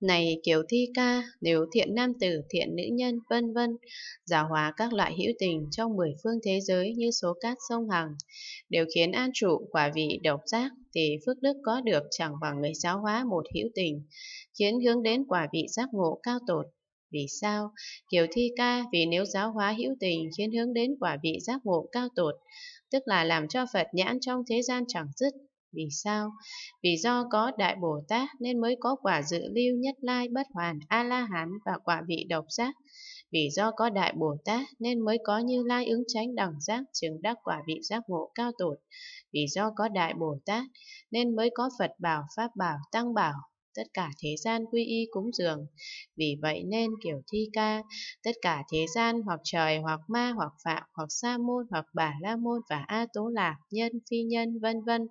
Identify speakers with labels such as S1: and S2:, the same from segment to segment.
S1: Này kiểu thi ca, nếu thiện nam tử, thiện nữ nhân, vân vân, giáo hóa các loại hữu tình trong mười phương thế giới như số cát sông Hằng, đều khiến an trụ quả vị độc giác thì phước đức có được chẳng bằng người giáo hóa một hữu tình, khiến hướng đến quả vị giác ngộ cao tột. Vì sao? Kiểu thi ca vì nếu giáo hóa hữu tình khiến hướng đến quả vị giác ngộ cao tột, tức là làm cho Phật nhãn trong thế gian chẳng dứt, vì sao? Vì do có Đại Bồ Tát nên mới có quả dự lưu nhất lai bất hoàn A-la-hán và quả vị độc giác. Vì do có Đại Bồ Tát nên mới có Như Lai ứng tránh đẳng giác chứng đắc quả vị giác ngộ cao tột. Vì do có Đại Bồ Tát nên mới có Phật bảo, Pháp bảo, Tăng bảo, tất cả thế gian quy y cúng dường. Vì vậy nên kiểu thi ca, tất cả thế gian hoặc trời hoặc ma hoặc phạm hoặc sa môn hoặc bà la môn và a tố lạc, nhân, phi nhân, vân vân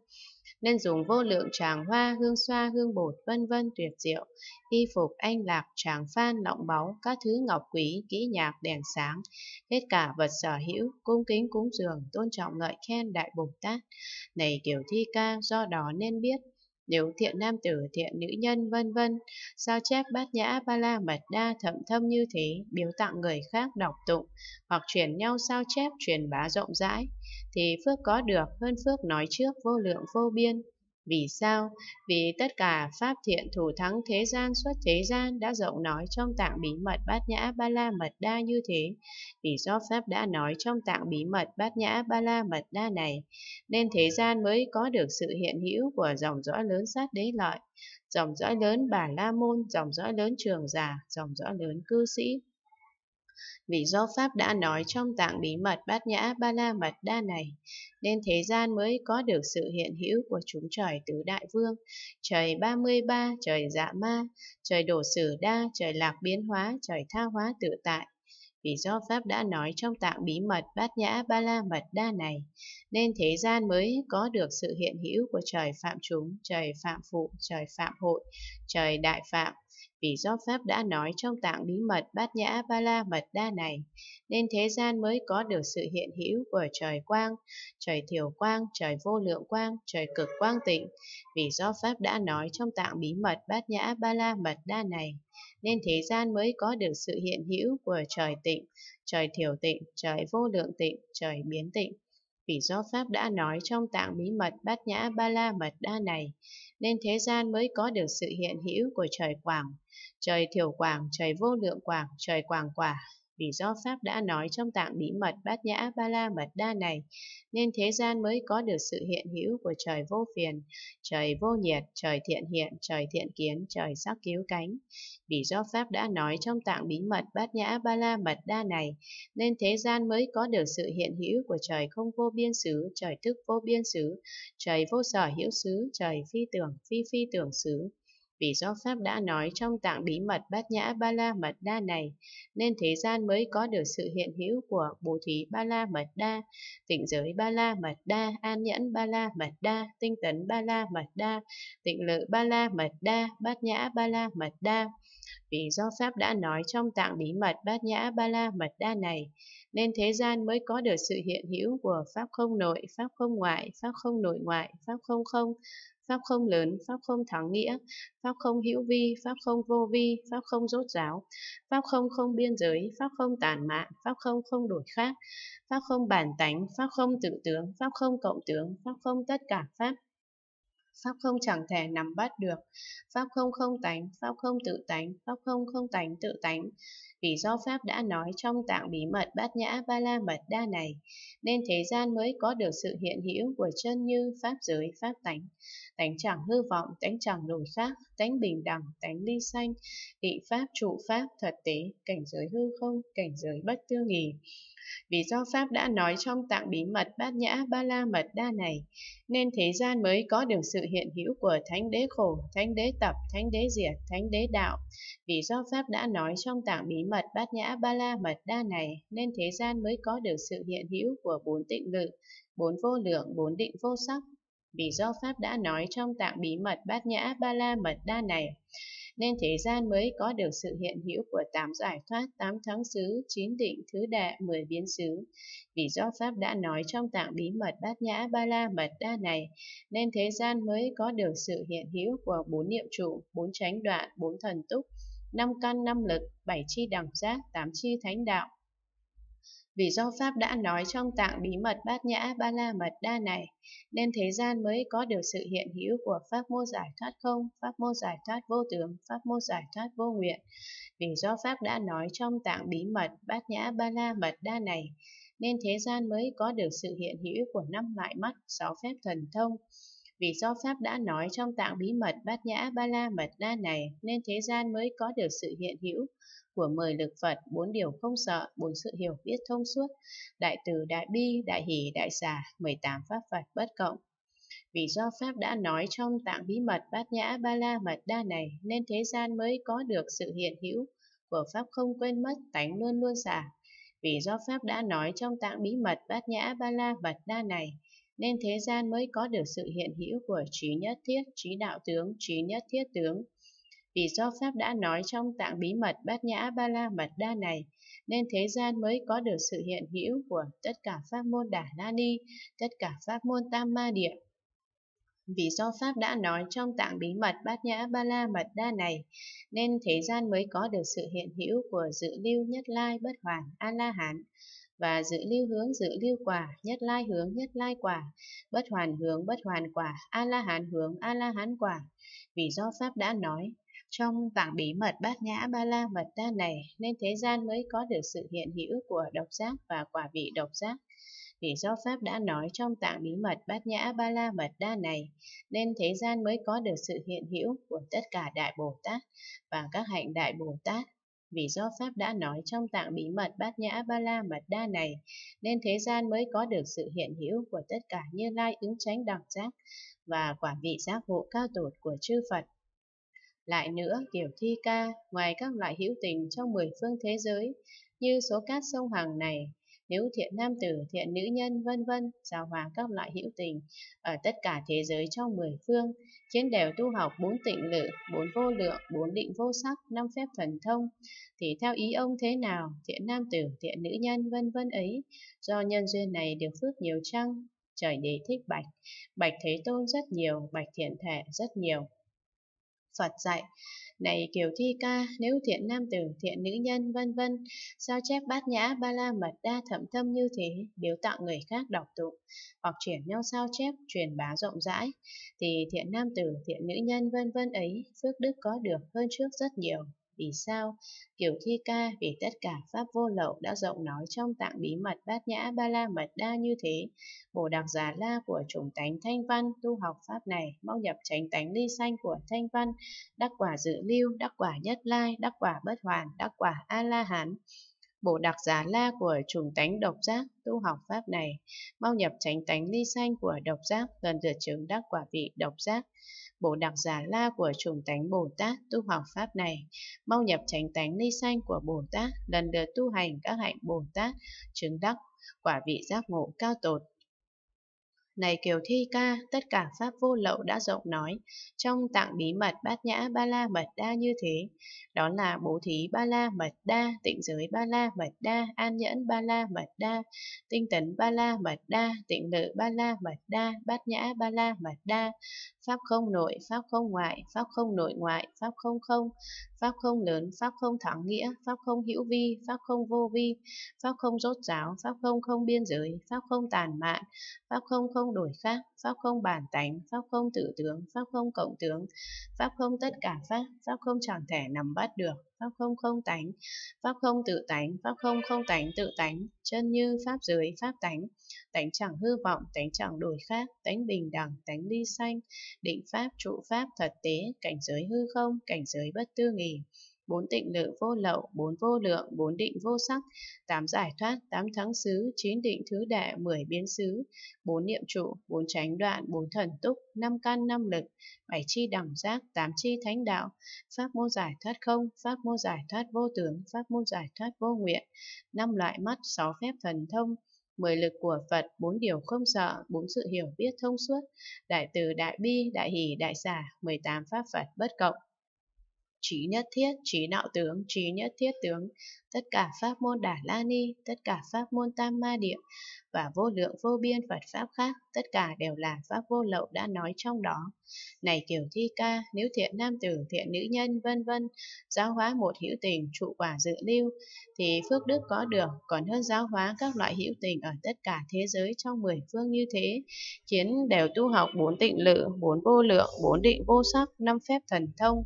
S1: nên dùng vô lượng tràng hoa, hương xoa, hương bột, vân vân tuyệt diệu, y phục, anh lạc, tràng phan, lọng báu, các thứ ngọc quý, kỹ nhạc, đèn sáng, hết cả vật sở hữu, cung kính cúng dường, tôn trọng ngợi khen Đại Bồ Tát. Này kiểu thi ca, do đó nên biết, nếu thiện nam tử, thiện nữ nhân, vân vân, sao chép bát nhã ba la mật đa thậm thâm như thế, biếu tặng người khác đọc tụng, hoặc chuyển nhau sao chép truyền bá rộng rãi, thì phước có được hơn phước nói trước vô lượng vô biên. Vì sao? Vì tất cả pháp thiện thủ thắng thế gian xuất thế gian đã rộng nói trong tạng bí mật bát nhã ba la mật đa như thế. Vì do pháp đã nói trong tạng bí mật bát nhã ba la mật đa này, nên thế gian mới có được sự hiện hữu của dòng dõi lớn sát đế lợi, dòng dõi lớn bà la môn, dòng dõi lớn trường già, dòng dõi lớn cư sĩ, vì do Pháp đã nói trong tạng bí mật bát nhã ba la mật đa này, nên thế gian mới có được sự hiện hữu của chúng trời tứ đại vương, trời 33, trời dạ ma, trời đổ sử đa, trời lạc biến hóa, trời tha hóa tự tại. Vì do Pháp đã nói trong tạng bí mật bát nhã ba la mật đa này, nên thế gian mới có được sự hiện hữu của trời phạm chúng, trời phạm phụ, trời phạm hội, trời đại phạm, vì do Pháp đã nói trong tạng bí mật bát nhã ba la mật đa này, nên thế gian mới có được sự hiện hữu của trời quang, trời thiểu quang, trời vô lượng quang, trời cực quang tịnh. Vì do Pháp đã nói trong tạng bí mật bát nhã ba la mật đa này, nên thế gian mới có được sự hiện hữu của trời tịnh, trời thiểu tịnh, trời vô lượng tịnh, trời biến tịnh. Vì do Pháp đã nói trong tạng bí mật bát nhã ba la mật đa này, nên thế gian mới có được sự hiện hữu của trời quảng, trời thiểu quảng, trời vô lượng quảng, trời quảng quả. Vì do Pháp đã nói trong tạng bí mật bát nhã ba la mật đa này, nên thế gian mới có được sự hiện hữu của trời vô phiền, trời vô nhiệt, trời thiện hiện, trời thiện kiến, trời sắc cứu cánh. Vì do Pháp đã nói trong tạng bí mật bát nhã ba la mật đa này, nên thế gian mới có được sự hiện hữu của trời không vô biên xứ, trời thức vô biên xứ, trời vô sở hữu xứ, trời phi tưởng, phi phi tưởng xứ. Vì do Pháp đã nói trong tạng bí mật bát nhã ba la mật đa này, nên thế gian mới có được sự hiện hữu của bố thí ba la mật đa, tịnh giới ba la mật đa, an nhẫn ba la mật đa, tinh tấn ba la mật đa, tịnh lự ba la mật đa, bát nhã ba la mật đa. Vì do Pháp đã nói trong tạng bí mật bát nhã ba la mật đa này, nên thế gian mới có được sự hiện hữu của Pháp không nội, Pháp không ngoại, Pháp không nội ngoại, Pháp không không, Pháp không lớn, Pháp không thắng nghĩa, Pháp không hữu vi, Pháp không vô vi, Pháp không rốt ráo, Pháp không không biên giới, Pháp không tàn mạn, Pháp không không đổi khác, Pháp không bản tánh, Pháp không tự tướng, Pháp không cộng tướng, Pháp không tất cả Pháp. Pháp không chẳng thể nắm bắt được, Pháp không không tánh, Pháp không tự tánh, Pháp không không tánh tự tánh. Vì do Pháp đã nói trong tạng bí mật bát nhã ba la mật đa này, nên thế gian mới có được sự hiện hữu của chân như Pháp giới, Pháp tánh tánh chẳng hư vọng, tánh chẳng đổi khác, tánh bình đẳng, tánh ly sanh, tị pháp, trụ pháp, thật tế, cảnh giới hư không, cảnh giới bất tư nghỉ. Vì do Pháp đã nói trong tạng bí mật bát nhã ba la mật đa này, nên thế gian mới có được sự hiện hữu của Thánh Đế Khổ, Thánh Đế Tập, Thánh Đế Diệt, Thánh Đế Đạo. Vì do Pháp đã nói trong tạng bí mật bát nhã ba la mật đa này, nên thế gian mới có được sự hiện hữu của bốn tịnh lự, bốn vô lượng, bốn định vô sắc, vì do Pháp đã nói trong tạng bí mật bát nhã ba la mật đa này, nên thế gian mới có được sự hiện hữu của tám giải thoát, tám thắng xứ, chín định, thứ đệ, mười biến xứ. Vì do Pháp đã nói trong tạng bí mật bát nhã ba la mật đa này, nên thế gian mới có được sự hiện hữu của bốn niệm trụ, bốn chánh đoạn, bốn thần túc, năm căn năm lực, bảy chi đẳng giác, tám chi thánh đạo, vì do Pháp đã nói trong tạng bí mật bát nhã ba la mật đa này, nên thế gian mới có được sự hiện hữu của Pháp môn giải thoát không, Pháp môn giải thoát vô tướng, Pháp môn giải thoát vô nguyện. Vì do Pháp đã nói trong tạng bí mật bát nhã ba la mật đa này, nên thế gian mới có được sự hiện hữu của năm loại mắt, sáu phép thần thông. Vì do Pháp đã nói trong tạng bí mật bát nhã ba la mật đa này, nên thế gian mới có được sự hiện hữu của mười lực Phật, bốn điều không sợ, bốn sự hiểu biết thông suốt, đại từ, đại bi, đại hỷ, đại xả, 18 pháp Phật bất cộng. Vì do Pháp đã nói trong tạng bí mật bát nhã ba la mật đa này, nên thế gian mới có được sự hiện hữu của Pháp không quên mất, tánh luôn luôn xả. Vì do Pháp đã nói trong tạng bí mật bát nhã ba la mật đa này, nên thế gian mới có được sự hiện hữu của trí nhất thiết, trí đạo tướng, trí nhất thiết tướng, vì do Pháp đã nói trong tạng bí mật bát nhã ba la mật đa này, nên thế gian mới có được sự hiện hữu của tất cả pháp môn Đà La Ni, tất cả pháp môn Tam Ma Địa. Vì do Pháp đã nói trong tạng bí mật bát nhã ba la mật đa này, nên thế gian mới có được sự hiện hữu của dự lưu nhất lai bất hoàn A-la-hán, và dự lưu hướng dự lưu quả, nhất lai hướng nhất lai quả, bất hoàn hướng bất hoàn quả, A-la-hán hướng A-la-hán quả. Vì do Pháp đã nói, trong tạng bí mật bát nhã ba la mật đa này nên thế gian mới có được sự hiện hữu của độc giác và quả vị độc giác. Vì do Pháp đã nói trong tạng bí mật bát nhã ba la mật đa này nên thế gian mới có được sự hiện hữu của tất cả Đại Bồ Tát và các hạnh Đại Bồ Tát. Vì do Pháp đã nói trong tạng bí mật bát nhã ba la mật đa này nên thế gian mới có được sự hiện hữu của tất cả như lai ứng tránh đẳng giác và quả vị giác hộ cao tột của chư Phật. Lại nữa, kiểu thi ca, ngoài các loại hữu tình trong mười phương thế giới, như số cát sông Hằng này, nếu thiện nam tử, thiện nữ nhân, vân vân, giao hòa các loại hữu tình ở tất cả thế giới trong mười phương, khiến đều tu học bốn tịnh lự, bốn vô lượng, bốn định vô sắc, năm phép thần thông, thì theo ý ông thế nào, thiện nam tử, thiện nữ nhân, vân vân ấy, do nhân duyên này được phước nhiều chăng? Trời đế thích bạch, bạch thế tôn rất nhiều, bạch thiện thể rất nhiều. Phật dạy, này kiểu thi ca, nếu thiện nam tử, thiện nữ nhân, vân vân, sao chép bát nhã ba la mật đa thậm thâm như thế, biếu tặng người khác đọc tụng, hoặc chuyển nhau sao chép, truyền bá rộng rãi, thì thiện nam tử, thiện nữ nhân, vân vân ấy, phước đức có được hơn trước rất nhiều. Vì sao? Kiểu thi ca vì tất cả Pháp vô lậu đã rộng nói trong tạng bí mật bát nhã ba la mật đa như thế. Bồ đặc giả la của chủng tánh thanh văn tu học Pháp này mau nhập tránh tánh ly sanh của thanh văn, đắc quả dự lưu, đắc quả nhất lai, đắc quả bất hoàn, đắc quả A-la-hán. Bồ đặc giả la của chủng tánh độc giác tu học Pháp này, mau nhập tránh tánh ly sanh của độc giác, gần lượt chứng đắc quả vị độc giác bổ đặc giả la của chủng tánh Bồ Tát tu học Pháp này, mau nhập chánh tánh ly sanh của Bồ Tát, lần lượt tu hành các hạnh Bồ Tát, chứng đắc, quả vị giác ngộ cao tột. Này Kiều Thi Ca, tất cả Pháp vô lậu đã rộng nói, trong tạng bí mật bát nhã ba la mật đa như thế, đó là bố thí ba la mật đa, tịnh giới ba la mật đa, an nhẫn ba la mật đa, tinh tấn ba la mật đa, tịnh lự ba la mật đa, bát nhã ba la mật đa, pháp không nội, pháp không ngoại, pháp không nội ngoại, pháp không không, pháp không lớn, pháp không thắng nghĩa, pháp không hữu vi, pháp không vô vi, pháp không rốt ráo, pháp không không biên giới, pháp không tàn mạn, pháp không không đổi khác, pháp không bản tánh, pháp không tự tướng, pháp không cộng tướng, pháp không tất cả pháp, pháp không chẳng thể nắm bắt được, pháp không không tánh, pháp không tự tánh, pháp không không tánh tự tánh, chân như pháp dưới pháp tánh, tánh chẳng hư vọng, tánh chẳng đổi khác, tánh bình đẳng, tánh ly sanh, định pháp, trụ pháp, thật tế, cảnh giới hư không, cảnh giới bất tư nghỉ bốn tịnh lự vô lậu, bốn vô lượng, bốn định vô sắc, tám giải thoát, tám thắng xứ, chín định thứ đệ, mười biến xứ, bốn niệm trụ, bốn chánh đoạn, bốn thần túc, năm căn, năm lực, bảy chi đẳng giác, tám chi thánh đạo, pháp môn giải thoát không, pháp môn giải thoát vô tướng, pháp môn giải thoát vô nguyện, năm loại mắt, sáu phép thần thông, mười lực của Phật, bốn điều không sợ, bốn sự hiểu biết thông suốt, đại từ, đại bi, đại hỷ, đại xả, mười tám pháp Phật bất cộng trí nhất thiết, trí đạo tướng, trí nhất thiết tướng, tất cả pháp môn Đà La Ni, tất cả pháp môn Tam Ma Địa và vô lượng vô biên Phật pháp khác, tất cả đều là pháp vô lậu đã nói trong đó. Này kiểu thi ca, nếu thiện nam tử, thiện nữ nhân, vân vân, giáo hóa một hữu tình, trụ quả dự lưu, thì phước đức có được, còn hơn giáo hóa các loại hữu tình ở tất cả thế giới trong mười phương như thế, khiến đều tu học bốn tịnh lự, bốn vô lượng, bốn định vô sắc, năm phép thần thông,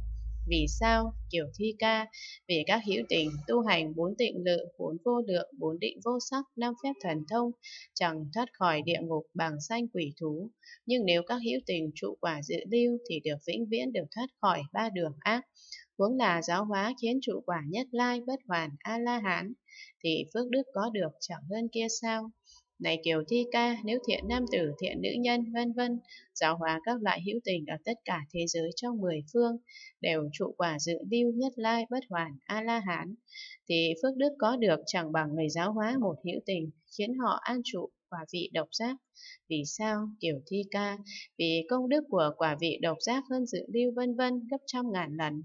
S1: vì sao? Kiểu thi ca, vì các hữu tình tu hành bốn tịnh lự, bốn vô lượng, bốn định vô sắc, năm phép thần thông, chẳng thoát khỏi địa ngục bằng sanh quỷ thú. Nhưng nếu các hữu tình trụ quả dự lưu thì được vĩnh viễn được thoát khỏi ba đường ác. Huống là giáo hóa khiến trụ quả nhất lai bất hoàn A-la-hán, thì phước đức có được chẳng hơn kia sao? Này Kiều Thi Ca, nếu thiện nam tử, thiện nữ nhân, vân vân, giáo hóa các loại hữu tình ở tất cả thế giới trong mười phương, đều trụ quả dự lưu nhất lai bất hoàn A-la-hán, thì phước đức có được chẳng bằng người giáo hóa một hữu tình, khiến họ an trụ quả vị độc giác. Vì sao? Kiều Thi Ca, vì công đức của quả vị độc giác hơn dự lưu vân vân gấp trăm ngàn lần.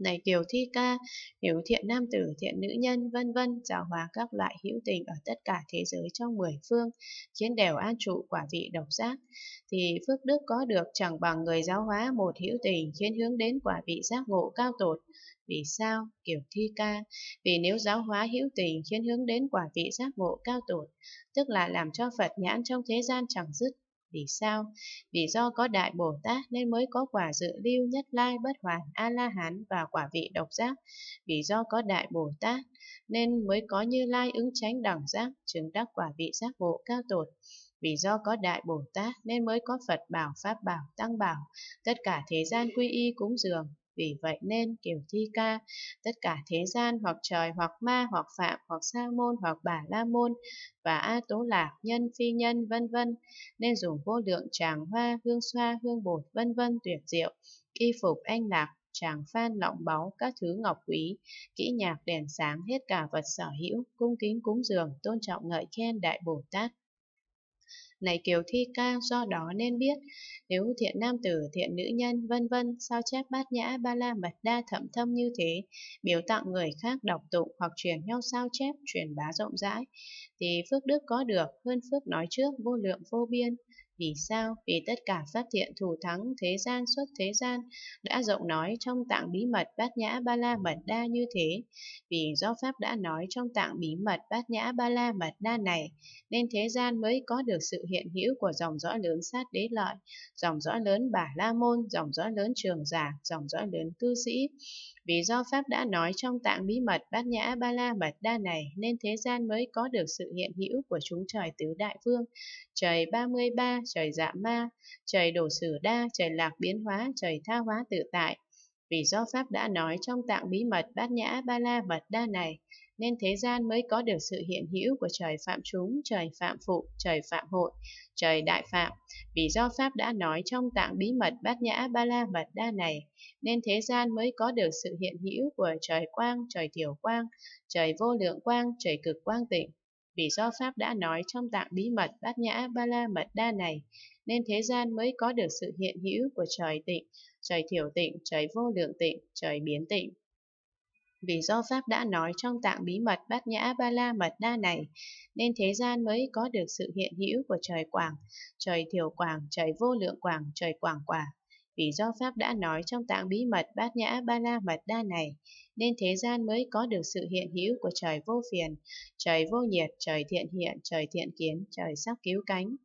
S1: Này Kiều Thi Ca, hiểu thiện nam tử, thiện nữ nhân, vân vân giáo hóa các loại hữu tình ở tất cả thế giới trong mười phương, khiến đều an trụ quả vị độc giác, thì phước đức có được chẳng bằng người giáo hóa một hữu tình khiến hướng đến quả vị giác ngộ cao tột. Vì sao? Kiều Thi Ca, vì nếu giáo hóa hữu tình khiến hướng đến quả vị giác ngộ cao tột, tức là làm cho Phật nhãn trong thế gian chẳng dứt, vì sao? Vì do có Đại Bồ Tát nên mới có quả dự lưu nhất lai bất hoàn A-la-hán và quả vị độc giác. Vì do có Đại Bồ Tát nên mới có Như Lai ứng tránh đẳng giác, chứng đắc quả vị giác ngộ cao tột. Vì do có Đại Bồ Tát nên mới có Phật bảo, Pháp bảo, Tăng bảo, tất cả thế gian quy y cúng dường. Vì vậy nên kiểu thi ca, tất cả thế gian hoặc trời hoặc ma hoặc phạm hoặc sa môn hoặc bà la môn và a tố lạc nhân phi nhân vân vân. Nên dùng vô lượng tràng hoa hương xoa hương bột vân vân tuyệt diệu y phục anh lạc tràng phan lọng báu các thứ ngọc quý kỹ nhạc đèn sáng hết cả vật sở hữu cung kính cúng dường tôn trọng ngợi khen đại bồ tát này Kiều Thi Ca, do đó nên biết, nếu thiện nam tử, thiện nữ nhân, vân vân sao chép bát nhã ba la mật đa thậm thâm như thế, biểu tặng người khác đọc tụng hoặc truyền nhau sao chép, truyền bá rộng rãi, thì phước đức có được hơn phước nói trước vô lượng vô biên. Vì sao? Vì tất cả pháp thiện thủ thắng thế gian xuất thế gian đã rộng nói trong tạng bí mật bát nhã ba la mật đa như thế. Vì do Pháp đã nói trong tạng bí mật bát nhã ba la mật đa này, nên thế gian mới có được sự hiện hữu của dòng dõi lớn sát đế lợi, dòng dõi lớn bà la môn, dòng dõi lớn trường giả, dòng dõi lớn cư sĩ. Vì do Pháp đã nói trong tạng bí mật bát nhã ba la mật đa này nên thế gian mới có được sự hiện hữu của chúng trời tứ đại vương, trời 33, trời dạ ma, trời đổ sử đa, trời lạc biến hóa, trời tha hóa tự tại. Vì do Pháp đã nói trong tạng bí mật bát nhã ba la mật đa này nên thế gian mới có được sự hiện hữu của trời phạm chúng, trời phạm phụ, trời phạm hội, trời đại phạm. Vì do Pháp đã nói trong tạng bí mật bát nhã ba la mật đa này, nên thế gian mới có được sự hiện hữu của trời quang, trời thiểu quang, trời vô lượng quang, trời cực quang tịnh. Vì do Pháp đã nói trong tạng bí mật bát nhã ba la mật đa này, nên thế gian mới có được sự hiện hữu của trời tịnh, trời thiểu tịnh, trời vô lượng tịnh, trời biến tịnh. Vì do Pháp đã nói trong tạng bí mật bát nhã ba la mật đa này, nên thế gian mới có được sự hiện hữu của trời quảng, trời thiểu quảng, trời vô lượng quảng, trời quảng quả. Vì do Pháp đã nói trong tạng bí mật bát nhã ba la mật đa này, nên thế gian mới có được sự hiện hữu của trời vô phiền, trời vô nhiệt, trời thiện hiện, trời thiện kiến, trời sắc cứu cánh.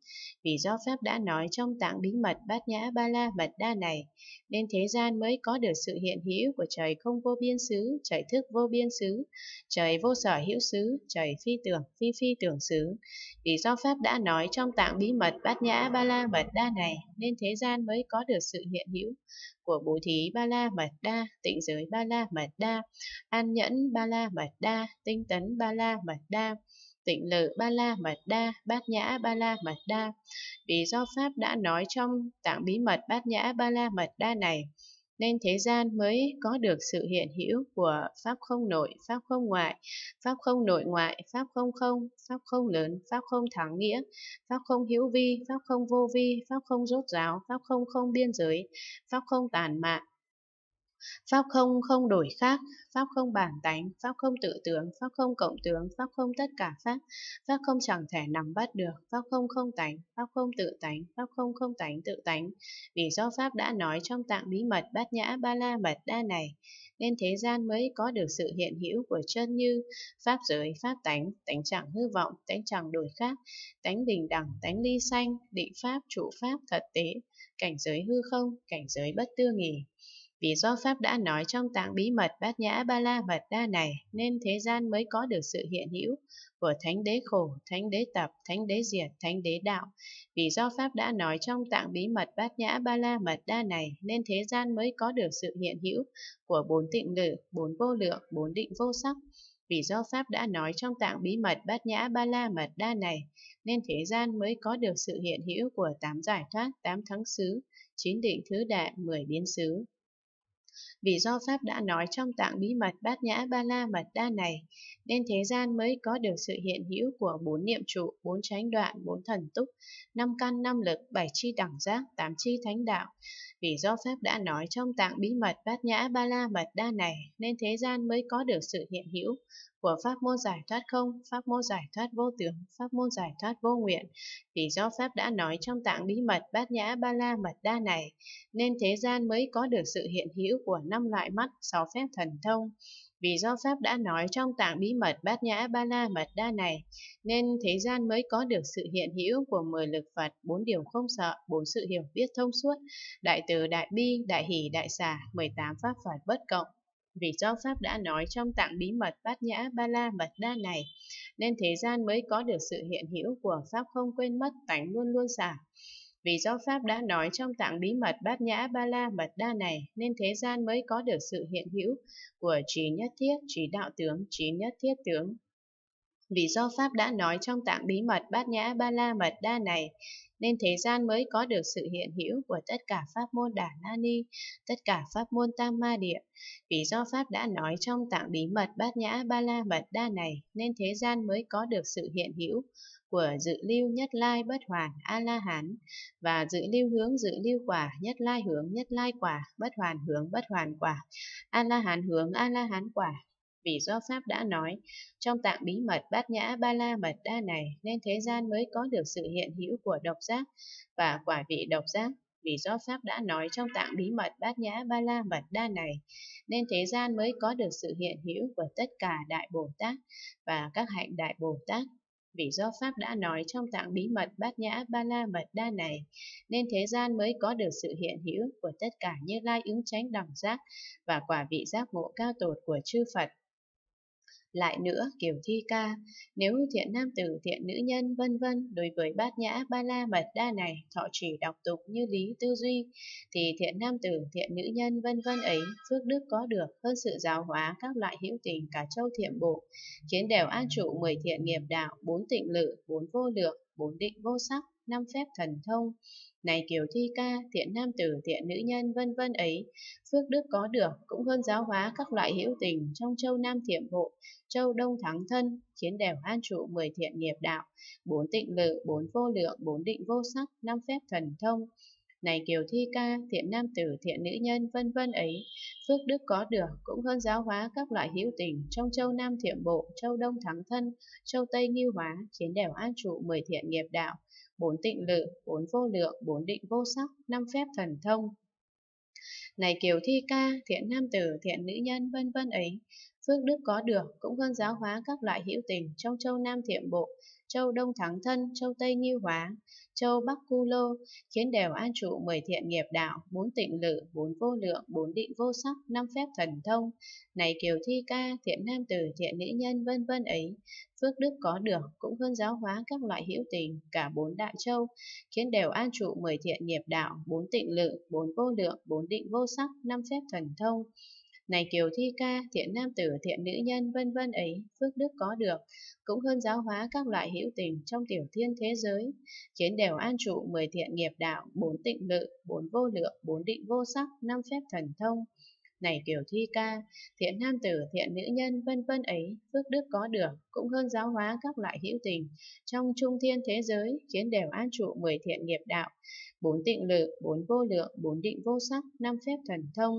S1: Vì do Pháp đã nói trong tạng bí mật bát nhã ba la mật đa này, nên thế gian mới có được sự hiện hữu của trời không vô biên xứ, trời thức vô biên xứ, trời vô sở hữu xứ, trời phi tưởng, phi phi tưởng xứ. Vì do Pháp đã nói trong tạng bí mật bát nhã ba la mật đa này, nên thế gian mới có được sự hiện hữu của bố thí ba la mật đa, tịnh giới ba la mật đa, an nhẫn ba la mật đa, tinh tấn ba la mật đa, tịnh lự ba la mật đa, bát nhã ba la mật đa. Vì do Pháp đã nói trong tạng bí mật bát nhã ba la mật đa này, nên thế gian mới có được sự hiện hữu của Pháp không nội, Pháp không ngoại, Pháp không nội ngoại, Pháp không không, Pháp không lớn, Pháp không thắng nghĩa, Pháp không hữu vi, Pháp không vô vi, Pháp không rốt ráo, Pháp không không biên giới, Pháp không tàn mạn, Pháp không không đổi khác, Pháp không bản tánh, Pháp không tự tướng, Pháp không cộng tướng, Pháp không tất cả Pháp, Pháp không chẳng thể nắm bắt được, Pháp không không tánh, Pháp không tự tánh, Pháp không không tánh tự tánh. Vì do Pháp đã nói trong tạng bí mật bát nhã ba la mật đa này, nên thế gian mới có được sự hiện hữu của chân như Pháp giới, Pháp tánh, tánh chẳng hư vọng, tánh chẳng đổi khác, tánh bình đẳng, tánh ly sanh, định Pháp, trụ Pháp, thật tế, cảnh giới hư không, cảnh giới bất tư nghỉ. Vì do Pháp đã nói trong tạng bí mật bát nhã ba la mật đa này, nên thế gian mới có được sự hiện hữu của Thánh Đế Khổ, Thánh Đế Tập, Thánh Đế Diệt, Thánh Đế Đạo. Vì do Pháp đã nói trong tạng bí mật bát nhã ba la mật đa này, nên thế gian mới có được sự hiện hữu của bốn tịnh lự, bốn vô lượng, bốn định vô sắc. Vì do Pháp đã nói trong tạng bí mật bát nhã ba la mật đa này, nên thế gian mới có được sự hiện hữu của tám giải thoát, tám thắng xứ, chín định thứ đệ, mười biến xứ. Vì do Pháp đã nói trong tạng bí mật bát nhã ba la mật đa này, nên thế gian mới có được sự hiện hữu của bốn niệm trụ, bốn chánh đoạn, bốn thần túc, năm căn, năm lực, bảy chi đẳng giác, tám chi thánh đạo. Vì do Pháp đã nói trong tạng bí mật bát nhã ba la mật đa này, nên thế gian mới có được sự hiện hữu của pháp môn giải thoát không, pháp môn giải thoát vô tưởng, pháp môn giải thoát vô nguyện. Vì do Pháp đã nói trong tạng bí mật bát nhã ba la mật đa này, nên thế gian mới có được sự hiện hữu của năm loại mắt, sáu phép thần thông. Vì do Pháp đã nói trong tạng bí mật bát nhã ba la mật đa này, nên thế gian mới có được sự hiện hữu của mười lực Phật, bốn điều không sợ, bốn sự hiểu biết thông suốt, đại từ, đại bi, đại hỷ, đại xả, 18 pháp Phật bất cộng. Vì do Pháp đã nói trong tạng bí mật bát nhã ba la mật đa này, nên thế gian mới có được sự hiện hữu của Pháp không quên mất tánh luôn luôn xả. Vì do Pháp đã nói trong tạng bí mật bát nhã ba la mật đa này, nên thế gian mới có được sự hiện hữu của trí nhất thiết, trí đạo tướng, trí nhất thiết tướng. Vì do Pháp đã nói trong tạng bí mật bát nhã ba la mật đa này, nên thế gian mới có được sự hiện hữu của tất cả pháp môn Đà La Ni, tất cả pháp môn Tam Ma Địa. Vì do Pháp đã nói trong tạng bí mật bát nhã ba la mật đa này, nên thế gian mới có được sự hiện hữu của dự lưu nhất lai bất hoàn a la hán và dự lưu hướng dự lưu quả nhất lai hướng nhất lai quả bất hoàn hướng bất hoàn quả a la hán hướng a la hán quả vì do Pháp đã nói trong tạng bí mật bát nhã ba la mật đa này nên thế gian mới có được sự hiện hữu của độc giác và quả vị độc giác vì do Pháp đã nói trong tạng bí mật bát nhã ba la mật đa này nên thế gian mới có được sự hiện hữu của tất cả đại Bồ Tát và các hạnh đại Bồ Tát vì do Pháp đã nói trong tạng bí mật bát nhã ba la mật đa này, nên thế gian mới có được sự hiện hữu của tất cả như lai ứng tránh đẳng giác và quả vị giác ngộ cao tột của chư Phật. Lại nữa, kiểu thi ca, nếu thiện nam tử, thiện nữ nhân, vân vân đối với bát nhã ba la mật đa này thọ chỉ đọc tục như lý tư duy, thì thiện nam tử, thiện nữ nhân, vân vân ấy phước đức có được hơn sự giáo hóa các loại hữu tình cả châu thiện bộ, khiến đều an trụ mười thiện nghiệp đạo, bốn tịnh lự, bốn vô lượng, bốn định vô sắc, năm phép thần thông, này kiều thi ca, thiện nam tử, thiện nữ nhân vân vân ấy, phước đức có được cũng hơn giáo hóa các loại hữu tình trong châu Nam thiện bộ, châu Đông thắng thân, khiến đều an trụ mười thiện nghiệp đạo, bốn tịnh lự, bốn vô lượng, bốn định vô sắc, năm phép thần thông. Này kiều thi ca, thiện nam tử, thiện nữ nhân vân vân ấy, phước đức có được cũng hơn giáo hóa các loại hữu tình trong châu Nam thiện bộ, châu Đông thắng thân, châu Tây nghiêu hóa, khiến đều an trụ mười thiện nghiệp đạo, bốn tịnh lự, bốn vô lượng, bốn định vô sắc, năm phép thần thông. Này kiều thi ca, thiện nam tử, thiện nữ nhân, vân vân ấy, phước đức có được cũng hơn giáo hóa các loại hữu tình trong châu Nam thiện bộ, châu Đông thắng thân, châu Tây nghiêu hóa, châu Bắc Cu Lô, khiến đều an trụ mười thiện nghiệp đạo, bốn tịnh lự, bốn vô lượng, bốn định vô sắc, năm phép thần thông. Này kiều thi ca, thiện nam tử, thiện nữ nhân, vân vân ấy, phước đức có được cũng hơn giáo hóa các loại hữu tình cả bốn đại châu, khiến đều an trụ mười thiện nghiệp đạo, bốn tịnh lự, bốn vô lượng, bốn định vô sắc, năm phép thần thông. Này kiều thi ca, thiện nam tử, thiện nữ nhân, vân vân ấy, phước đức có được, cũng hơn giáo hóa các loại hữu tình trong tiểu thiên thế giới, khiến đều an trụ mười thiện nghiệp đạo, bốn tịnh lự, bốn vô lượng, bốn định vô sắc, năm phép thần thông. Này kiều thi ca, thiện nam tử, thiện nữ nhân, vân vân ấy, phước đức có được, cũng hơn giáo hóa các loại hữu tình trong trung thiên thế giới, khiến đều an trụ mười thiện nghiệp đạo, bốn tịnh lự, bốn vô lượng, bốn định vô sắc, năm phép thần thông.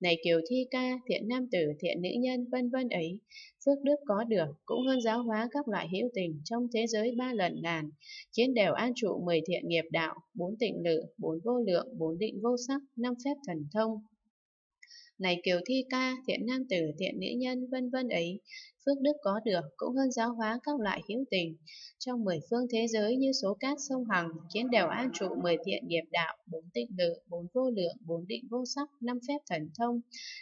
S1: Này kiều thi ca, thiện nam tử, thiện nữ nhân, vân vân ấy, phước đức có được cũng hơn giáo hóa các loại hữu tình trong thế giới ba lần ngàn, chiến đều an trụ mười thiện nghiệp đạo, bốn tịnh lự, bốn vô lượng, bốn định vô sắc, năm phép thần thông. Này kiều thi ca, thiện nam tử, thiện nữ nhân, vân vân ấy, phước đức có được cũng hơn giáo hóa các loại hữu tình. Trong mười phương thế giới như số cát sông hằng khiến đều an trụ mười thiện nghiệp đạo, bốn tịnh lự, bốn vô lượng, bốn định vô sắc, năm phép thần thông,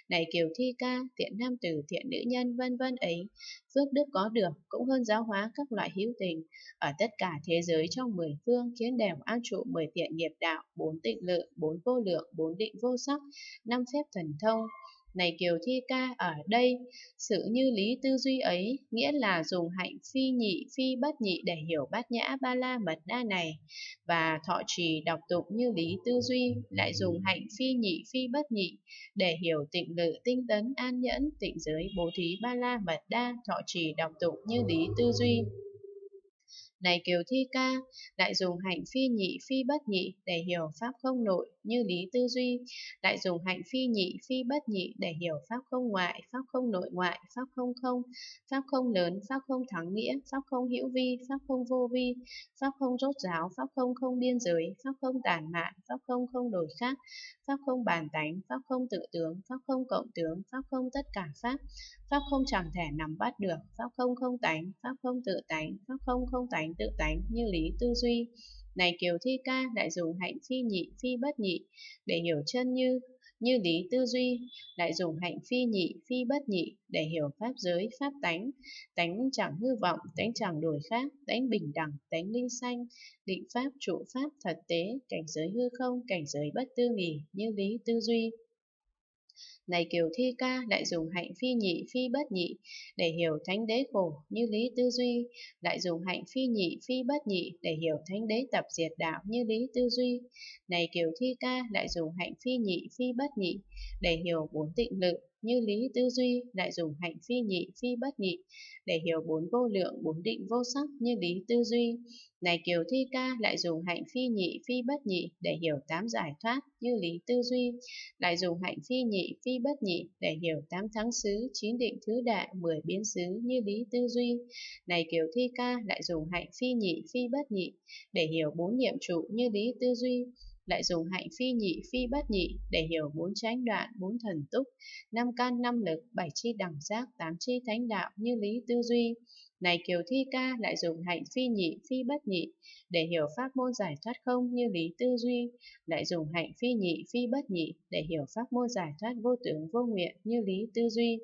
S1: này kiều thi ca, thiện nam tử, thiện nữ nhân, vân vân ấy, phước đức có được cũng hơn giáo hóa các loại hữu tình. Ở tất cả thế giới trong mười phương khiến đều an trụ mười thiện nghiệp đạo, bốn tịnh lự, bốn vô lượng, bốn định vô sắc, năm phép thần thông này Kiều Thi Ca ở đây, sự như lý tư duy ấy, nghĩa là dùng hạnh phi nhị phi bất nhị để hiểu bát nhã ba la mật đa này, và thọ trì đọc tụng như lý tư duy, lại dùng hạnh phi nhị phi bất nhị để hiểu tịnh lự tinh tấn an nhẫn tịnh giới bố thí ba la mật đa thọ trì đọc tụng như lý tư duy. Này Kiều Thi Ca, lại dùng hạnh phi nhị phi bất nhị để hiểu pháp không nội như lý tư duy, lại dùng hạnh phi nhị phi bất nhị để hiểu pháp không ngoại, pháp không nội ngoại, pháp không không, pháp không lớn, pháp không thắng nghĩa, pháp không hữu vi, pháp không vô vi, pháp không rốt ráo, pháp không không biên giới, pháp không tản mạn, pháp không không đổi khác, pháp không bản tánh, pháp không tự tướng, pháp không cộng tướng, pháp không tất cả pháp, pháp không chẳng thể nắm bắt được, pháp không không tánh, pháp không tự tánh, pháp không không tánh tự tánh như lý tư duy. Này Kiều Thi Ca lại dùng hạnh phi nhị phi bất nhị để hiểu chân như như lý tư duy, lại dùng hạnh phi nhị phi bất nhị để hiểu pháp giới, pháp tánh, tánh chẳng hư vọng, tánh chẳng đổi khác, tánh bình đẳng, tánh linh sanh, định pháp, trụ pháp, thật tế, cảnh giới hư không, cảnh giới bất tư nghỉ, như lý tư duy. Này Kiều Thi Ca lại dùng hạnh phi nhị phi bất nhị để hiểu thánh đế khổ như lý tư duy, lại dùng hạnh phi nhị phi bất nhị để hiểu thánh đế tập diệt đạo như lý tư duy. Này Kiều Thi Ca lại dùng hạnh phi nhị phi bất nhị để hiểu bốn tịnh lự như lý tư duy, lại dùng hạnh phi nhị phi bất nhị để hiểu bốn vô lượng, bốn định vô sắc như lý tư duy. Này Kiều Thi Ca lại dùng hạnh phi nhị phi bất nhị để hiểu tám giải thoát như lý tư duy, lại dùng hạnh phi nhị phi bất nhị để hiểu tám thắng xứ, chín định thứ đại, mười biến xứ như lý tư duy. Này Kiều Thi Ca lại dùng hạnh phi nhị phi bất nhị để hiểu bốn nhiệm trụ như lý tư duy, lại dùng hạnh phi nhị phi bất nhị để hiểu bốn chánh đoạn, bốn thần túc, năm can năm lực, bảy chi đẳng giác, tám chi thánh đạo như lý tư duy. Này Kiều Thi Ca lại dùng hạnh phi nhị phi bất nhị để hiểu pháp môn giải thoát không như lý tư duy, lại dùng hạnh phi nhị phi bất nhị để hiểu pháp môn giải thoát vô tưởng vô nguyện như lý tư duy.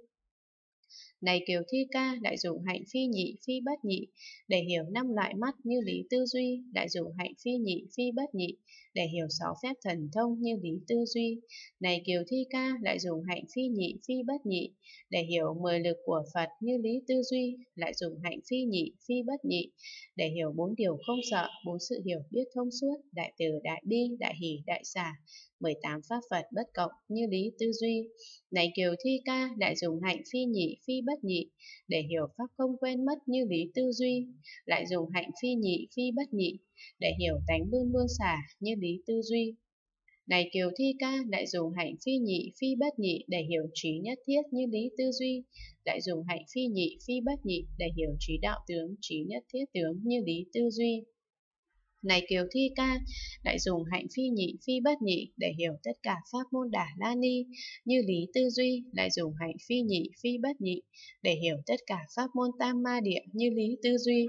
S1: Này Kiều Thi Ca lại dùng hạnh phi nhị phi bất nhị để hiểu năm loại mắt như lý tư duy, lại dùng hạnh phi nhị phi bất nhị để hiểu sáu phép thần thông như lý tư duy. Này Kiều Thi Ca lại dùng hạnh phi nhị phi bất nhị để hiểu mười lực của Phật như lý tư duy, lại dùng hạnh phi nhị phi bất nhị để hiểu bốn điều không sợ, bốn sự hiểu biết thông suốt, đại từ, đại bi, đại hỷ, đại xả, 18 pháp Phật bất cộng như lý tư duy. Này Kiều Thi Ca lại dùng hạnh phi nhị phi bất nhị để hiểu pháp không quên mất như lý tư duy, lại dùng hạnh phi nhị phi bất nhị để hiểu tánh luôn luôn xả như lý tư duy. Này Kiều Thi Ca lại dùng hạnh phi nhị phi bất nhị để hiểu trí nhất thiết như lý tư duy, lại dùng hạnh phi nhị phi bất nhị để hiểu trí đạo tướng, trí nhất thiết tướng như lý tư duy. Này Kiều Thi Ca lại dùng hạnh phi nhị phi bất nhị để hiểu tất cả pháp môn Đà La Ni như lý tư duy, lại dùng hạnh phi nhị phi bất nhị để hiểu tất cả pháp môn Tam Ma Địa như lý tư duy.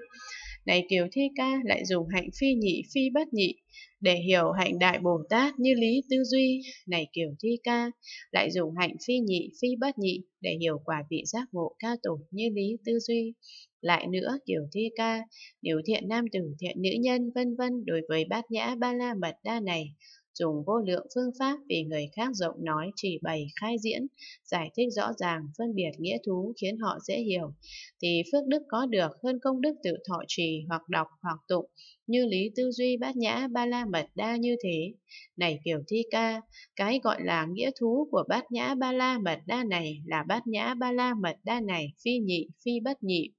S1: Này Kiều Thi Ca lại dùng hạnh phi nhị phi bất nhị để hiểu hạnh đại Bồ Tát như lý tư duy. Này Kiều Thi Ca lại dùng hạnh phi nhị phi bất nhị để hiểu quả vị giác ngộ ca tổ như lý tư duy. Lại nữa, Kiều Thi Ca, nếu thiện nam tử, thiện nữ nhân, vân vân đối với bát nhã ba la mật đa này, dùng vô lượng phương pháp vì người khác rộng nói, chỉ bày, khai diễn, giải thích rõ ràng, phân biệt nghĩa thú khiến họ dễ hiểu, thì phước đức có được hơn công đức tự thọ trì hoặc đọc hoặc tụng, như lý tư duy bát nhã ba la mật đa như thế. Này Kiều Thi Ca, cái gọi là nghĩa thú của bát nhã ba la mật đa này là bát nhã ba la mật đa này phi nhị, phi bất nhị,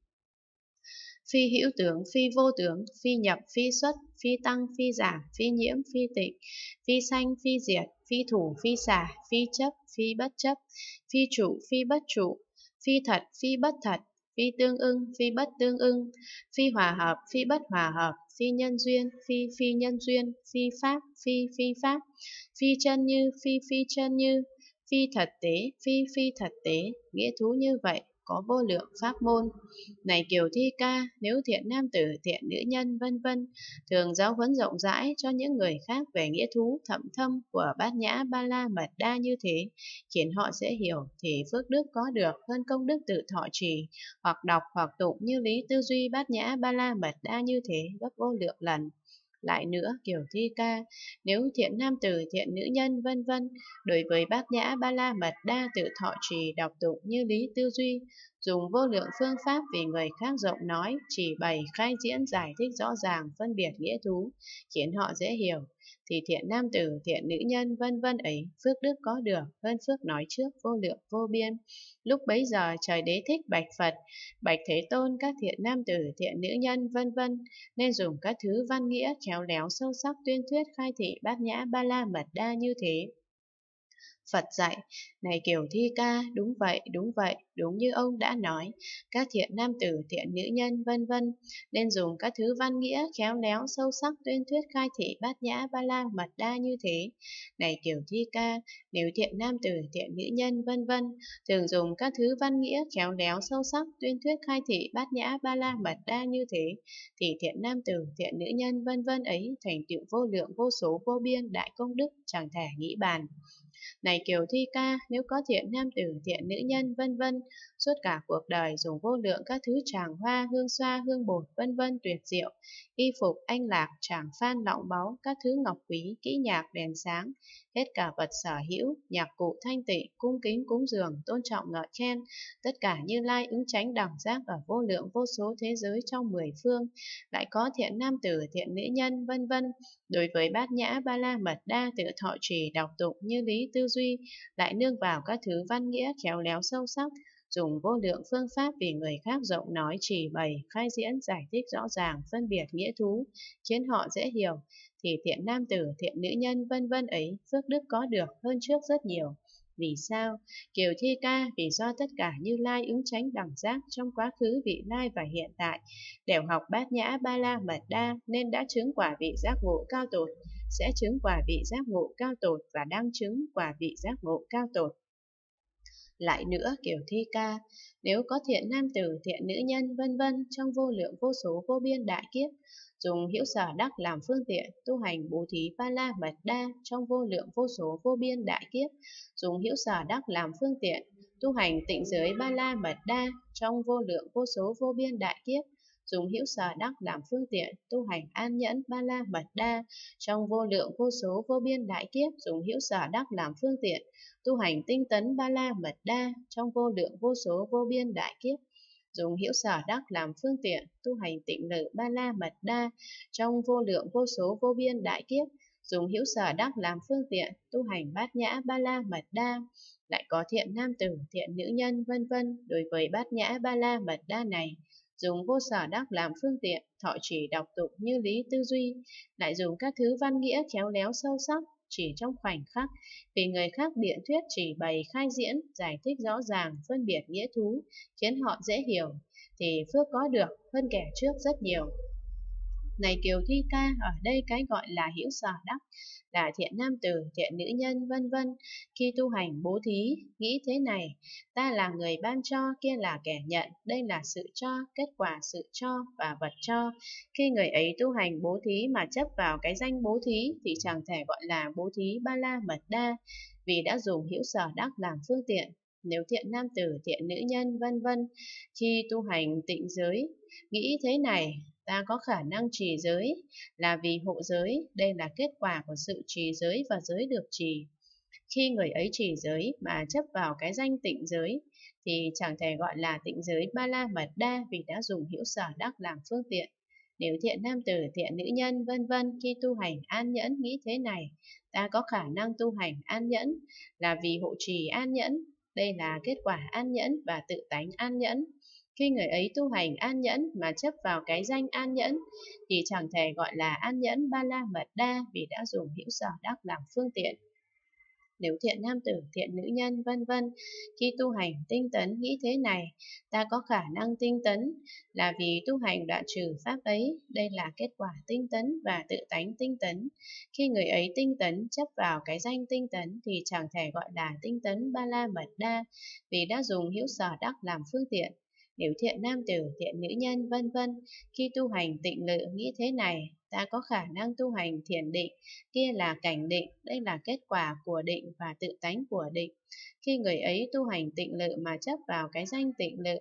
S1: phi hữu tướng, phi vô tướng, phi nhập, phi xuất, phi tăng, phi giảm, phi nhiễm, phi tịnh, phi sanh, phi diệt, phi thủ phi xả, phi chấp, phi bất chấp, phi trụ, phi bất trụ, phi thật, phi bất thật, phi tương ưng, phi bất tương ưng, phi hòa hợp, phi bất hòa hợp, phi nhân duyên, phi phi nhân duyên, phi pháp, phi phi pháp, phi chân như, phi phi chân như, phi thật tế, phi phi thật tế, nghĩa thú như vậy, có vô lượng pháp môn. Này Kiều Thi Ca, nếu thiện nam tử, thiện nữ nhân, vân vân, thường giáo huấn rộng rãi cho những người khác về nghĩa thú thậm thâm của bát nhã ba la mật đa như thế, khiến họ sẽ hiểu thì phước đức có được hơn công đức tự thọ trì, hoặc đọc hoặc tụng như lý tư duy bát nhã ba la mật đa như thế gấp vô lượng lần. Lại nữa, kiểu thi ca, nếu thiện nam tử, thiện nữ nhân, vân vân, đối với bát nhã ba la mật đa tự thọ trì đọc tụng như lý tư duy, dùng vô lượng phương pháp vì người khác rộng nói, chỉ bày, khai diễn, giải thích rõ ràng, phân biệt nghĩa thú, khiến họ dễ hiểu, thì thiện nam tử, thiện nữ nhân, vân vân ấy, phước đức có được hơn phước nói trước vô lượng vô biên. Lúc bấy giờ trời đế thích bạch Phật, bạch Thế Tôn các thiện nam tử, thiện nữ nhân, vân vân, nên dùng các thứ văn nghĩa khéo léo sâu sắc tuyên thuyết khai thị bát nhã ba la mật đa như thế. Phật dạy, này kiểu thi ca, đúng vậy, đúng vậy, đúng như ông đã nói, các thiện nam tử, thiện nữ nhân, vân vân, nên dùng các thứ văn nghĩa khéo léo sâu sắc tuyên thuyết khai thị bát nhã ba la mật đa như thế. Này kiểu thi ca, nếu thiện nam tử, thiện nữ nhân, vân vân, thường dùng các thứ văn nghĩa khéo léo sâu sắc tuyên thuyết khai thị bát nhã ba la mật đa như thế, thì thiện nam tử, thiện nữ nhân, vân vân ấy thành tựu vô lượng vô số vô biên đại công đức chẳng thể nghĩ bàn. Này Kiều Thi Ca, nếu có thiện nam tử, thiện nữ nhân, vân vân, suốt cả cuộc đời dùng vô lượng các thứ tràng hoa, hương xoa, hương bột, vân vân tuyệt diệu, y phục, anh lạc, tràng phan, lọng báu, các thứ ngọc quý, kỹ nhạc, đèn sáng, hết cả vật sở hữu, nhạc cụ thanh tịnh, cung kính cúng dường, tôn trọng ngợi khen, tất cả như lai ứng tránh đẳng giác ở vô lượng vô số thế giới trong mười phương, lại có thiện nam tử, thiện nữ nhân, vân vân. Đối với bát nhã ba la mật đa tự thọ trì đọc tụng như lý tư duy, lại nương vào các thứ văn nghĩa khéo léo sâu sắc, dùng vô lượng phương pháp vì người khác rộng nói chỉ bày, khai diễn, giải thích rõ ràng, phân biệt nghĩa thú, khiến họ dễ hiểu, thì thiện nam tử, thiện nữ nhân vân vân ấy phước đức có được hơn trước rất nhiều. Vì sao? Kiều Thi Ca vì do tất cả Như Lai ứng tránh đẳng giác trong quá khứ vị lai và hiện tại đều học bát nhã ba la mật đa nên đã chứng quả vị giác ngộ cao tột, sẽ chứng quả vị giác ngộ cao tột và đang chứng quả vị giác ngộ cao tột. Lại nữa kiểu thi ca, nếu có thiện nam tử, thiện nữ nhân vân vân trong vô lượng vô số vô biên đại kiếp, dùng hiểu sở đắc làm phương tiện tu hành bố thí ba la mật đa trong vô lượng vô số vô biên đại kiếp, dùng hiểu sở đắc làm phương tiện tu hành tịnh giới ba la mật đa trong vô lượng vô số vô biên đại kiếp, dùng hữu sở đắc làm phương tiện, tu hành an nhẫn, ba la, mật đa. Trong vô lượng, vô số, vô biên đại kiếp dùng hữu sở đắc làm phương tiện, tu hành tinh tấn, ba la, mật đa. Trong vô lượng, vô số, vô biên đại kiếp dùng hiểu sở đắc làm phương tiện, tu hành tịnh lự, ba la, mật đa. Trong vô lượng, vô số, vô biên đại kiếp dùng hiểu sở đắc làm phương tiện, tu hành bát nhã, ba la, mật đa. Lại có thiện nam tử, thiện nữ nhân, vân vân. Đối với bát nhã, ba la, mật đa này dùng vô sở đắc làm phương tiện thọ chỉ đọc tụng như lý tư duy lại dùng các thứ văn nghĩa khéo léo sâu sắc chỉ trong khoảnh khắc, vì người khác biện thuyết chỉ bày khai diễn, giải thích rõ ràng, phân biệt nghĩa thú, khiến họ dễ hiểu, thì phước có được hơn kẻ trước rất nhiều. Này Kiều Thi Ca, ở đây cái gọi là hiểu sở đắc, là thiện nam tử, thiện nữ nhân, vân vân. Khi tu hành bố thí, nghĩ thế này, ta là người ban cho, kia là kẻ nhận, đây là sự cho, kết quả sự cho và vật cho. Khi người ấy tu hành bố thí mà chấp vào cái danh bố thí thì chẳng thể gọi là bố thí ba la mật đa, vì đã dùng hiểu sở đắc làm phương tiện. Nếu thiện nam tử, thiện nữ nhân, vân vân, khi tu hành tịnh giới, nghĩ thế này, ta có khả năng trì giới là vì hộ giới, đây là kết quả của sự trì giới và giới được trì. Khi người ấy trì giới mà chấp vào cái danh tịnh giới, thì chẳng thể gọi là tịnh giới ba la mật đa vì đã dùng hiểu sở đắc làm phương tiện. Nếu thiện nam tử, thiện nữ nhân, vân vân khi tu hành an nhẫn nghĩ thế này, ta có khả năng tu hành an nhẫn là vì hộ trì an nhẫn, đây là kết quả an nhẫn và tự tánh an nhẫn. Khi người ấy tu hành an nhẫn mà chấp vào cái danh an nhẫn thì chẳng thể gọi là an nhẫn ba la mật đa vì đã dùng hữu sở đắc làm phương tiện. nếu thiện nam tử, thiện nữ nhân, vân vân. Khi tu hành tinh tấn nghĩ thế này, ta có khả năng tinh tấn, là vì tu hành đoạn trừ pháp ấy, đây là kết quả tinh tấn và tự tánh tinh tấn. Khi người ấy tinh tấn chấp vào cái danh tinh tấn thì chẳng thể gọi là tinh tấn ba la mật đa, vì đã dùng hữu sở đắc làm phương tiện nếu thiện nam tử, thiện nữ nhân, vân vân. Khi tu hành tịnh lự nghĩ thế này, ta có khả năng tu hành thiền định, kia là cảnh định, đây là kết quả của định và tự tánh của định. Khi người ấy tu hành tịnh lự mà chấp vào cái danh tịnh lự,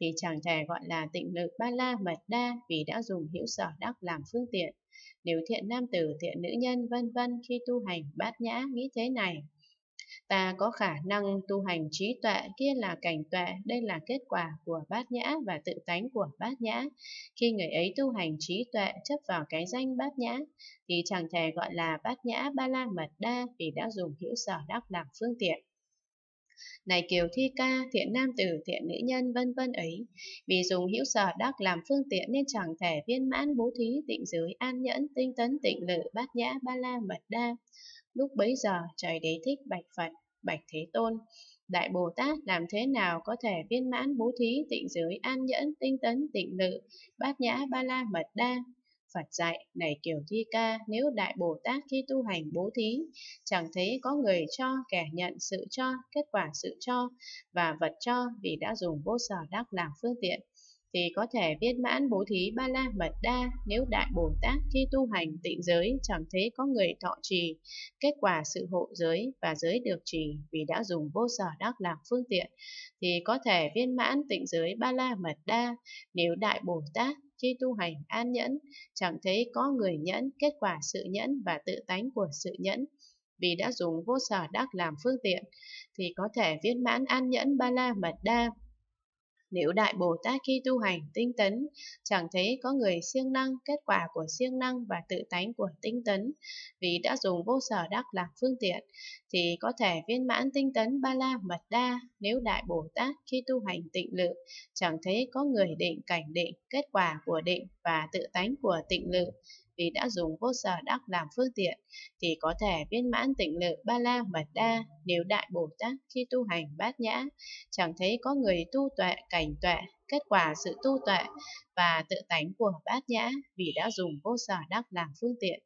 S1: thì chẳng thể gọi là tịnh lự ba la mật đa vì đã dùng hữu sở đắc làm phương tiện. Nếu thiện nam tử, thiện nữ nhân, vân vân khi tu hành bát nhã nghĩ thế này, Ta có khả năng tu hành trí tuệ, kia là cảnh tuệ, đây là kết quả của bát nhã và tự tánh của bát nhã. Khi người ấy tu hành trí tuệ chấp vào cái danh bát nhã, thì chẳng thể gọi là bát nhã ba la mật đa vì đã dùng hữu sở đắc làm phương tiện. Này kiều thi ca, thiện nam tử, thiện nữ nhân, vân vân ấy, vì dùng hữu sở đắc làm phương tiện nên chẳng thể viên mãn bố thí, tịnh giới, an nhẫn, tinh tấn, tịnh lự, bát nhã, ba la, mật đa. Lúc bấy giờ trời đế thích bạch Phật, bạch Thế Tôn. Đại Bồ Tát làm thế nào có thể viên mãn bố thí, tịnh giới, an nhẫn, tinh tấn, tịnh lự, bát nhã, ba la, mật đa? Phật dạy, này Kiều Thi Ca, nếu Đại Bồ Tát khi tu hành bố thí, chẳng thấy có người cho, kẻ nhận sự cho, kết quả sự cho, và vật cho vì đã dùng vô sở đắc làm phương tiện, thì có thể viên mãn bố thí ba la mật đa nếu đại bồ tát khi tu hành tịnh giới chẳng thấy có người thọ trì, kết quả sự hộ giới và giới được trì vì đã dùng vô sở đắc làm phương tiện. Thì có thể viên mãn tịnh giới ba la mật đa nếu đại bồ tát khi tu hành an nhẫn, chẳng thấy có người nhẫn, kết quả sự nhẫn và tự tánh của sự nhẫn vì đã dùng vô sở đắc làm phương tiện. Thì có thể viên mãn an nhẫn ba la mật đa nếu Đại Bồ Tát khi tu hành tinh tấn, chẳng thấy có người siêng năng, kết quả của siêng năng và tự tánh của tinh tấn, vì đã dùng vô sở đắc làm phương tiện, thì có thể viên mãn tinh tấn ba la mật đa. Nếu Đại Bồ Tát khi tu hành tịnh lự, chẳng thấy có người định cảnh định, kết quả của định và tự tánh của tịnh lự, vì đã dùng vô sở đắc làm phương tiện, thì có thể viên mãn tịnh lự ba la mật đa nếu Đại Bồ Tát khi tu hành bát nhã, chẳng thấy có người tu tuệ cảnh tuệ, kết quả sự tu tuệ và tự tánh của bát nhã vì đã dùng vô sở đắc làm phương tiện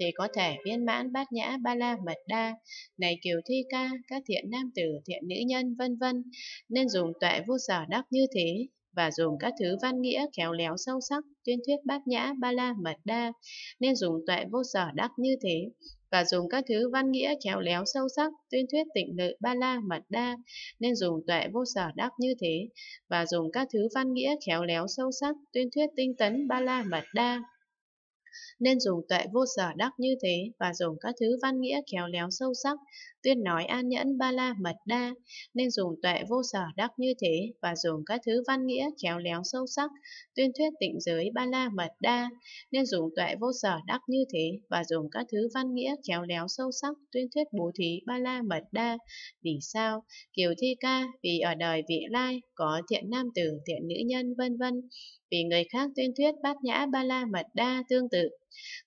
S1: thì có thể viên mãn bát nhã ba la mật đa này kiều thi ca các thiện nam tử thiện nữ nhân vân vân nên dùng tuệ vô sở đắc như thế và dùng các thứ văn nghĩa khéo léo sâu sắc, tuyên thuyết bát nhã, ba la, mật đa, nên dùng tuệ vô sở đắc như thế, và dùng các thứ văn nghĩa khéo léo sâu sắc, tuyên thuyết tịnh lợi ba la, mật đa, nên dùng tuệ vô sở đắc như thế, và dùng các thứ văn nghĩa khéo léo sâu sắc, tuyên thuyết tinh tấn, ba la, mật đa, nên dùng tuệ vô sở đắc như thế và dùng các thứ văn nghĩa khéo léo sâu sắc, tuyên nói an nhẫn ba la mật đa, nên dùng tuệ vô sở đắc như thế và dùng các thứ văn nghĩa khéo léo sâu sắc, tuyên thuyết tịnh giới ba la mật đa, nên dùng tuệ vô sở đắc như thế và dùng các thứ văn nghĩa khéo léo sâu sắc, tuyên thuyết bố thí ba la mật đa. Vì sao? Kiều Thi Ca, vì ở đời vị lai có thiện nam tử, thiện nữ nhân vân vân vì người khác tuyên thuyết bát nhã ba la mật đa tương tự.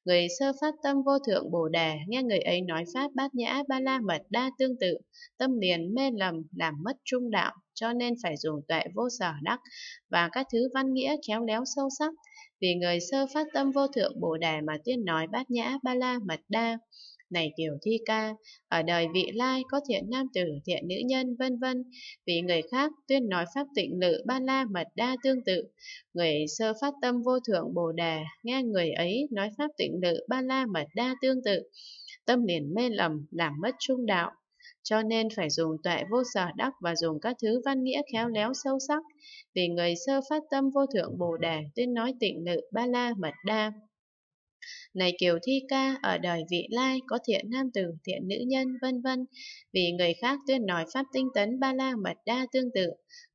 S1: Người sơ phát tâm vô thượng bồ đề, nghe người ấy nói pháp bát nhã ba la mật đa tương tự, tâm liền mê lầm, làm mất trung đạo, cho nên phải dùng tuệ vô sở đắc và các thứ văn nghĩa khéo léo sâu sắc. Vì người sơ phát tâm vô thượng bồ đề mà tuyên nói bát nhã ba la mật đa, này kiều thi ca, ở đời vị lai có thiện nam tử, thiện nữ nhân, vân vân. Vì người khác tuyên nói pháp tịnh lự ba la mật đa tương tự. Người sơ phát tâm vô thượng bồ đề, nghe người ấy nói pháp tịnh lự ba la mật đa tương tự. Tâm liền mê lầm, làm mất trung đạo. Cho nên phải dùng tuệ vô sở đắc và dùng các thứ văn nghĩa khéo léo sâu sắc. Vì người sơ phát tâm vô thượng bồ đề tuyên nói tịnh lự ba la mật đa. Này Kiều Thi Ca, ở đời vị lai có thiện nam tử, thiện nữ nhân, vân vân. Vì người khác tuyên nói pháp tinh tấn ba la mật đa tương tự,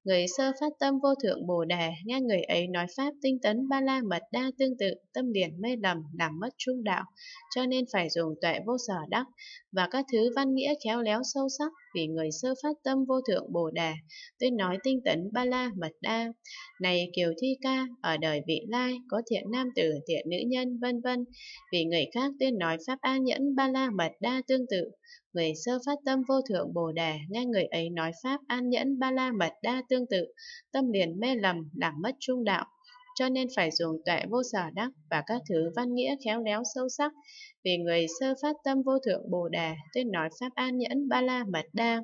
S1: Người sơ phát tâm vô thượng Bồ Đề, nghe người ấy nói pháp tinh tấn ba la mật đa tương tự, tâm liền mê lầm, làm mất trung đạo, cho nên phải dùng tuệ vô sở đắc và các thứ văn nghĩa khéo léo sâu sắc vì người sơ phát tâm vô thượng Bồ Đề, tuyên nói tinh tấn ba la mật đa. Này Kiều Thi Ca, ở đời vị lai có thiện nam tử, thiện nữ nhân, vân vân, vì người khác tuyên nói pháp an nhẫn ba la mật đa tương tự. Người sơ phát tâm vô thượng bồ đề, nghe người ấy nói pháp an nhẫn ba la mật đa tương tự, tâm liền mê lầm, làm mất trung đạo, cho nên phải dùng tuệ vô sở đắc và các thứ văn nghĩa khéo léo sâu sắc, vì người sơ phát tâm vô thượng bồ đề, tuyên nói pháp an nhẫn ba la mật đa.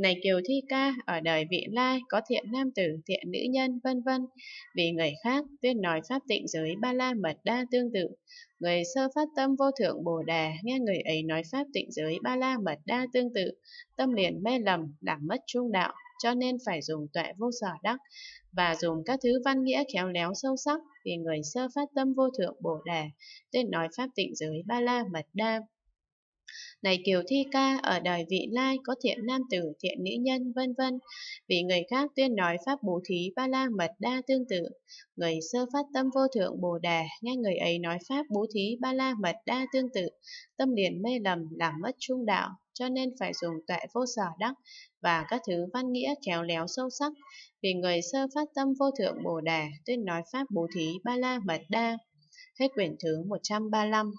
S1: Này Kiều Thi Ca, ở đời vị lai có thiện nam tử, thiện nữ nhân, vân vân. Vì người khác tuyên nói pháp tịnh giới ba la mật đa tương tự. Người sơ phát tâm vô thượng Bồ Đề, nghe người ấy nói pháp tịnh giới ba la mật đa tương tự, tâm liền mê lầm, làm mất trung đạo, cho nên phải dùng tuệ vô sở đắc và dùng các thứ văn nghĩa khéo léo sâu sắc vì người sơ phát tâm vô thượng Bồ Đề, tuyên nói pháp tịnh giới ba la mật đa này Kiều Thi Ca, ở đời vị lai có thiện nam tử, thiện nữ nhân, vân vân. Vì người khác tuyên nói pháp bố thí ba la mật đa tương tự. Người sơ phát tâm vô thượng Bồ Đề, nghe người ấy nói pháp bố thí ba la mật đa tương tự, tâm liền mê lầm, làm mất trung đạo, cho nên phải dùng tuệ vô sở đắc và các thứ văn nghĩa khéo léo sâu sắc. Vì người sơ phát tâm vô thượng Bồ Đề tuyên nói pháp bố thí ba la mật đa. Hết quyển thứ 135